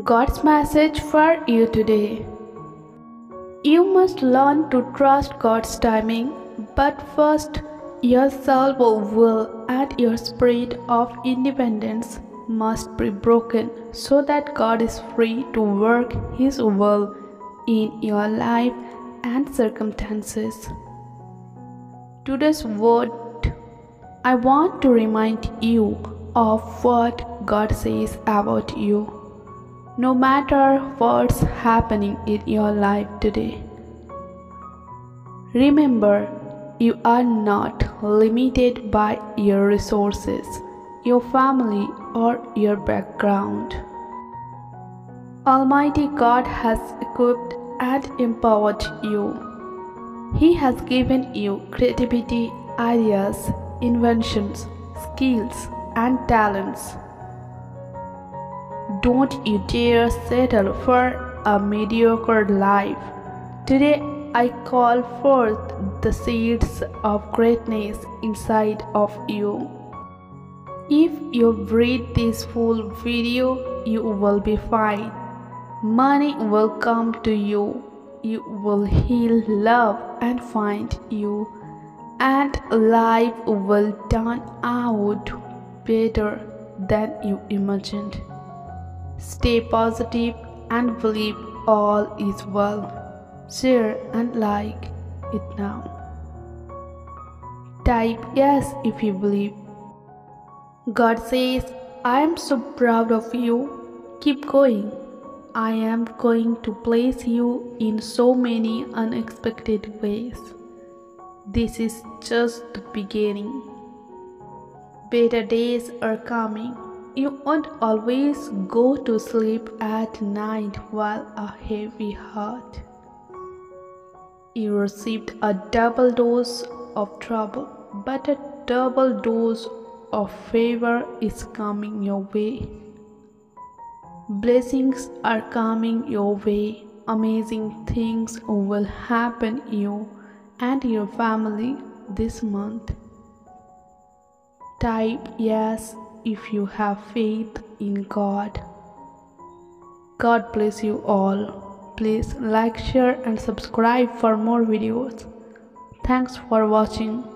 God's message for you today. You must learn to trust God's timing, but first, your self will and your spirit of independence must be broken so that God is free to work His will in your life and circumstances. Today's word, I want to remind you of what God says about you no matter what's happening in your life today. Remember, you are not limited by your resources, your family, or your background. Almighty God has equipped and empowered you. He has given you creativity, ideas, inventions, skills, and talents don't you dare settle for a mediocre life. Today, I call forth the seeds of greatness inside of you. If you read this full video, you will be fine. Money will come to you. You will heal love and find you. And life will turn out better than you imagined. Stay positive and believe all is well. Share and like it now. Type yes if you believe. God says, I am so proud of you. Keep going. I am going to place you in so many unexpected ways. This is just the beginning. Better days are coming. You won't always go to sleep at night while a heavy heart. You received a double dose of trouble, but a double dose of favor is coming your way. Blessings are coming your way. Amazing things will happen you and your family this month. Type yes if you have faith in God. God bless you all. Please like, share, and subscribe for more videos. Thanks for watching.